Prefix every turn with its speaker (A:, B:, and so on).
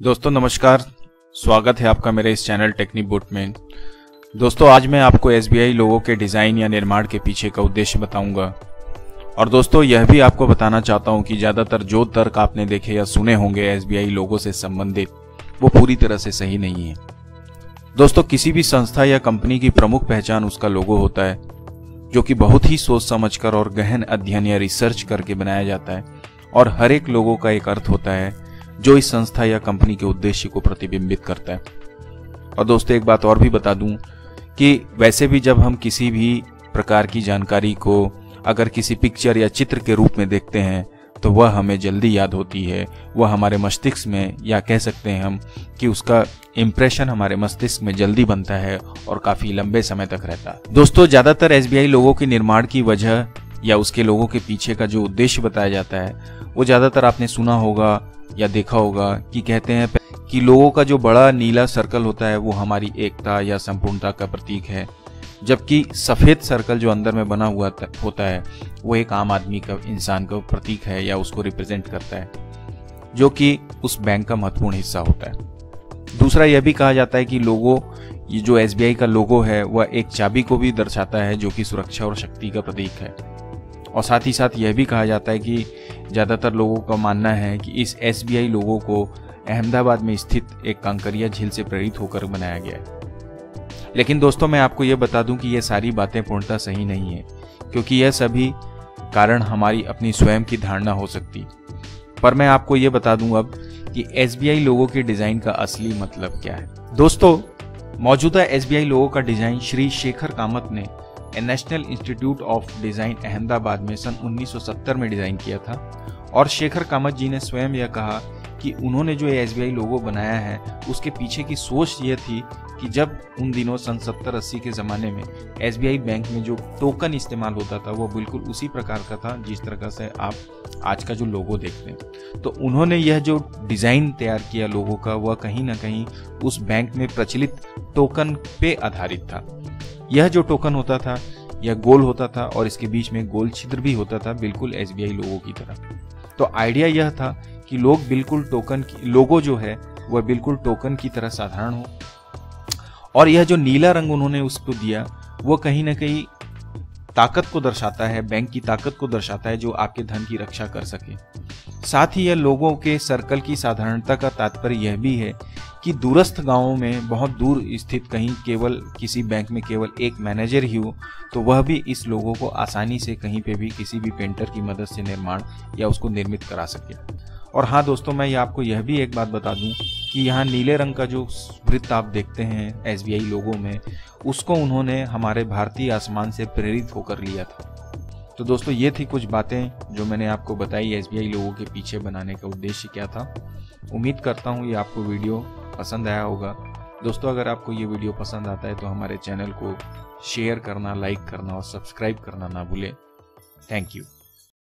A: दोस्तों, नमस्कार। स्वागत है आपका मेरे इस चैनल टेक्निक बुट में। दोस्तों, आज मैं आपको एस लोगों के डिज़ाइन या निर्माण के पीछे का उद्देश्य बताऊँगा। और दोस्तों, यह भी आपको बताना चाहता हूँ कि ज़्यादातर जो तर्क आपने देखे या सुने होंगे एस लोगों से संबंधित, वो पूरी तरह से सही नहीं है। दोस्तों, किसी भी संस्था या कंपनी की प्रमुख पहचान उसका लोगो होता है, जो कि बहुत ही सोच समझकर और गहन अध्ययन या रिसर्च करके बनाया जाता है, और हर एक लोगों का एक अर्थ होता है जो इस संस्था या कंपनी के उद्देश्य को प्रतिबिंबित करता है। और दोस्तों, एक बात और भी बता दूँ कि वैसे भी जब हम किसी भी प्रकार की जानकारी को अगर किसी पिक्चर या चित्र के रूप में देखते हैं तो वह हमें जल्दी याद होती है। वह हमारे मस्तिष्क में, या कह सकते हैं हम, कि उसका इम्प्रेशन हमारे मस्तिष्क में जल्दी बनता है और काफ़ी लंबे समय तक रहता है। दोस्तों, ज़्यादातर एसबीआई लोगों के निर्माण की वजह या उसके लोगों के पीछे का जो उद्देश्य बताया जाता है, वो ज़्यादातर आपने सुना होगा या देखा होगा कि कहते हैं कि लोगों का जो बड़ा नीला सर्कल होता है वो हमारी एकता या संपूर्णता का प्रतीक है, जबकि सफ़ेद सर्कल जो अंदर में बना हुआ होता है, वो एक आम आदमी का, इंसान का प्रतीक है या उसको रिप्रेजेंट करता है, जो कि उस बैंक का महत्वपूर्ण हिस्सा होता है। दूसरा यह भी कहा जाता है कि लोगो, ये जो एसबीआई का लोगो है, वह एक चाबी को भी दर्शाता है जो कि सुरक्षा और शक्ति का प्रतीक है। और साथ ही साथ यह भी कहा जाता है कि ज़्यादातर लोगों का मानना है कि इस एसबीआई लोगों को अहमदाबाद में स्थित एक कांकरिया झील से प्रेरित होकर बनाया गया है। लेकिन दोस्तों, मैं आपको यह बता दूँ कि यह सारी बातें पूर्णतः सही नहीं है, क्योंकि यह सभी कारण हमारी अपनी स्वयं की धारणा हो सकती। पर मैं आपको यह बता दूँ अब कि एस लोगों के डिज़ाइन का असली मतलब क्या है। दोस्तों, मौजूदा एस लोगों का डिज़ाइन श्री शेखर कामत ने national institute of design Ahmedabad में सन 1970 में डिज़ाइन किया था। और शेखर कामत जी ने स्वयं यह कहा कि उन्होंने जो एस बी लोगो बनाया है, उसके पीछे की सोच यह थी कि जब उन दिनों सन सत्तर अस्सी के ज़माने में एसबीआई बैंक में जो टोकन इस्तेमाल होता था, वो बिल्कुल उसी प्रकार का था जिस तरह से आप आज का जो लोगो देखते हैं। तो उन्होंने यह जो डिज़ाइन तैयार किया लोगों का, वह कहीं ना कहीं उस बैंक में प्रचलित टोकन पे आधारित था। यह जो टोकन होता था, यह गोल होता था और इसके बीच में गोल छिद्र भी होता था बिल्कुल एस लोगों की तरह। तो आइडिया यह था कि लोग बिल्कुल टोकन की, लोगो जो है, वह बिल्कुल टोकन की तरह साधारण हो। और यह जो नीला रंग उन्होंने उसको दिया वो कहीं ना कहीं ताकत को दर्शाता है, बैंक की ताकत को दर्शाता है जो आपके धन की रक्षा कर सके। साथ ही यह लोगों के सर्कल की साधारणता का तात्पर्य यह भी है कि दूरस्थ गाँवों में बहुत दूर स्थित कहीं केवल किसी बैंक में केवल एक मैनेजर ही हो तो वह भी इस लोगों को आसानी से कहीं पे भी किसी भी पेंटर की मदद से निर्माण या उसको निर्मित करा सके। और हाँ दोस्तों, मैं ये आपको यह भी एक बात बता दूँ कि यहाँ नीले रंग का जो वृत्त आप देखते हैं SBI लोगों में, उसको उन्होंने हमारे भारतीय आसमान से प्रेरित होकर लिया था। तो दोस्तों, ये थी कुछ बातें जो मैंने आपको बताई SBI लोगों के पीछे बनाने का उद्देश्य क्या था। उम्मीद करता हूँ ये आपको वीडियो पसंद आया होगा। दोस्तों, अगर आपको ये वीडियो पसंद आता है तो हमारे चैनल को शेयर करना, लाइक करना और सब्सक्राइब करना ना भूलें। Thank you.